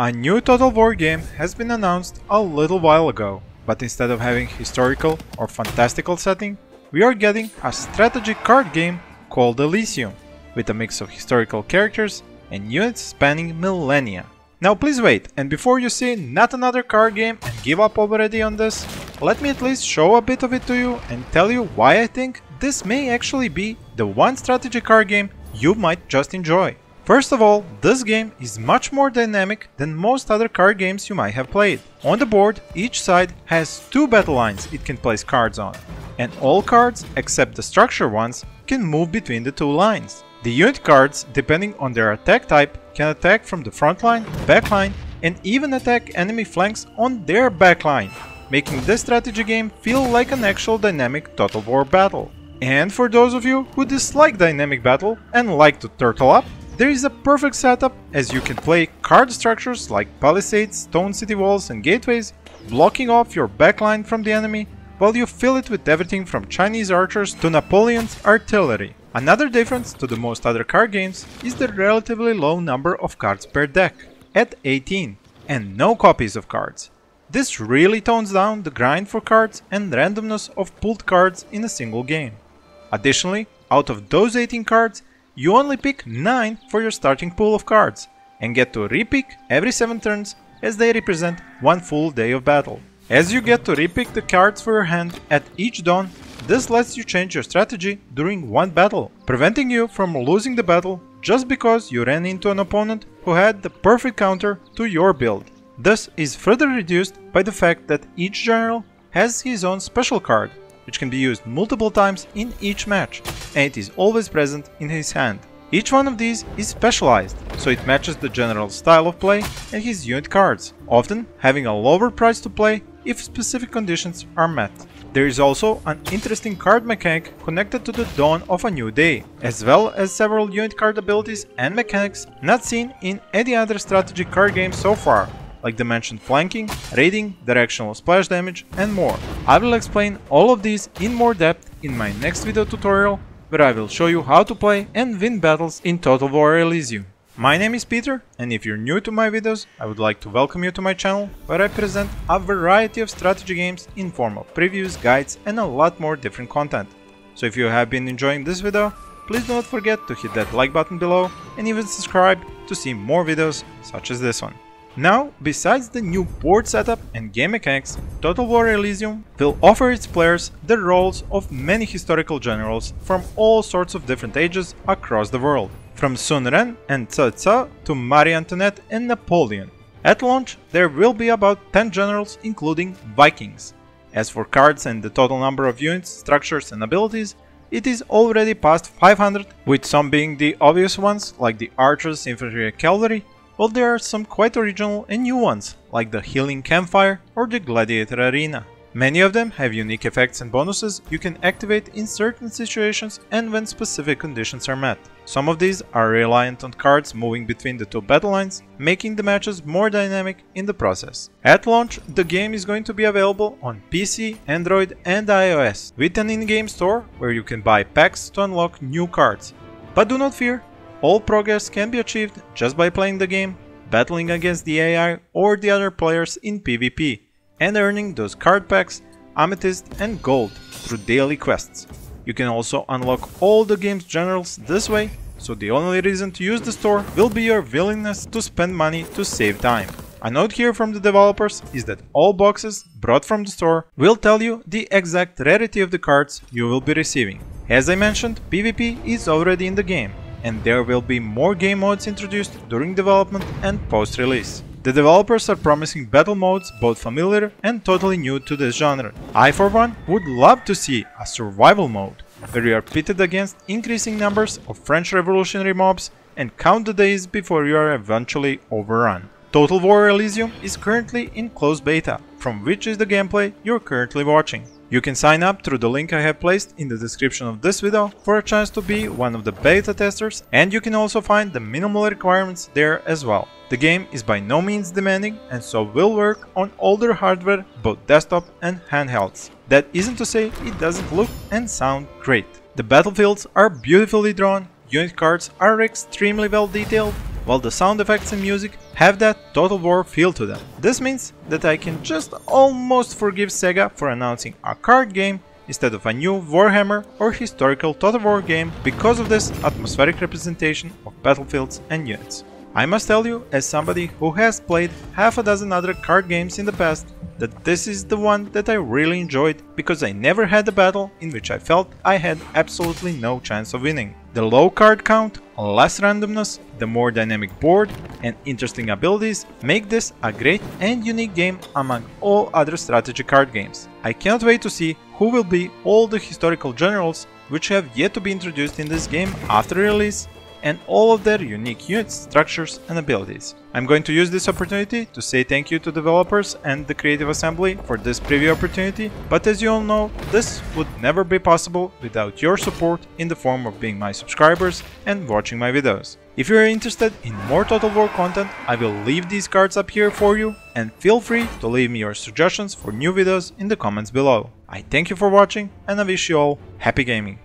A new Total War game has been announced a little while ago, but instead of having historical or fantastical setting, we are getting a strategy card game called Elysium, with a mix of historical characters and units spanning millennia. Now please wait, and before you say not another card game and give up already on this, let me at least show a bit of it to you and tell you why I think this may actually be the one strategy card game you might just enjoy. First of all, this game is much more dynamic than most other card games you might have played. On the board, each side has two battle lines it can place cards on, and all cards, except the structure ones, can move between the two lines. The unit cards, depending on their attack type, can attack from the front line, back line, and even attack enemy flanks on their back line, making this strategy game feel like an actual dynamic Total War battle. And for those of you who dislike dynamic battle and like to turtle up, there is a perfect setup as you can play card structures like palisades, stone city walls and gateways, blocking off your backline from the enemy, while you fill it with everything from Chinese archers to Napoleon's artillery. Another difference to the most other card games is the relatively low number of cards per deck, at 18, and no copies of cards. This really tones down the grind for cards and randomness of pulled cards in a single game. Additionally, out of those 18 cards, you only pick 9 for your starting pool of cards, and get to repick every 7 turns as they represent one full day of battle. As you get to repick the cards for your hand at each dawn, this lets you change your strategy during one battle, preventing you from losing the battle just because you ran into an opponent who had the perfect counter to your build. This is further reduced by the fact that each general has his own special card, which can be used multiple times in each match, and it is always present in his hand. Each one of these is specialized, so it matches the general style of play and his unit cards, often having a lower price to play if specific conditions are met. There is also an interesting card mechanic connected to the dawn of a new day, as well as several unit card abilities and mechanics not seen in any other strategy card game so far, like the mentioned flanking, raiding, directional splash damage and more. I will explain all of these in more depth in my next video tutorial where I will show you how to play and win battles in Total War Elysium. My name is Peter and if you're new to my videos, I would like to welcome you to my channel where I present a variety of strategy games in form of previews, guides and a lot more different content. So if you have been enjoying this video, please do not forget to hit that like button below and even subscribe to see more videos such as this one. Now, besides the new board setup and game mechanics, Total War Elysium will offer its players the roles of many historical generals from all sorts of different ages across the world, from Sun Ren and Cao Cao to Marie Antoinette and Napoleon. At launch, there will be about 10 generals including Vikings. As for cards and the total number of units, structures and abilities, it is already past 500, with some being the obvious ones like the archers, infantry and cavalry, while there are some quite original and new ones, like the Healing Campfire or the Gladiator Arena. Many of them have unique effects and bonuses you can activate in certain situations and when specific conditions are met. Some of these are reliant on cards moving between the two battle lines, making the matches more dynamic in the process. At launch, the game is going to be available on PC, Android and iOS, with an in-game store where you can buy packs to unlock new cards. But do not fear, all progress can be achieved just by playing the game, battling against the AI or the other players in PvP, and earning those card packs, amethyst and gold through daily quests. You can also unlock all the game's generals this way, so the only reason to use the store will be your willingness to spend money to save time. A note here from the developers is that all boxes brought from the store will tell you the exact rarity of the cards you will be receiving. As I mentioned, PvP is already in the game, and there will be more game modes introduced during development and post-release. The developers are promising battle modes both familiar and totally new to this genre. I for one would love to see a survival mode, where you are pitted against increasing numbers of French revolutionary mobs and count the days before you are eventually overrun. Total War Elysium is currently in closed beta, from which is the gameplay you're currently watching. You can sign up through the link I have placed in the description of this video for a chance to be one of the beta testers and you can also find the minimal requirements there as well. The game is by no means demanding and so will work on older hardware, both desktop and handhelds. That isn't to say it doesn't look and sound great. The battlefields are beautifully drawn, unit cards are extremely well detailed, while the sound effects and music have that Total War feel to them. This means that I can just almost forgive Sega for announcing a card game instead of a new Warhammer or historical Total War game because of this atmospheric representation of battlefields and units. I must tell you, as somebody who has played half a dozen other card games in the past, that this is the one that I really enjoyed because I never had a battle in which I felt I had absolutely no chance of winning. The low card count, less randomness, the more dynamic board and interesting abilities make this a great and unique game among all other strategy card games. I cannot wait to see who will be all the historical generals which have yet to be introduced in this game after release and all of their unique units, structures and abilities. I'm going to use this opportunity to say thank you to developers and the Creative Assembly for this preview opportunity, but as you all know, this would never be possible without your support in the form of being my subscribers and watching my videos. If you are interested in more Total War content, I will leave these cards up here for you and feel free to leave me your suggestions for new videos in the comments below. I thank you for watching and I wish you all happy gaming.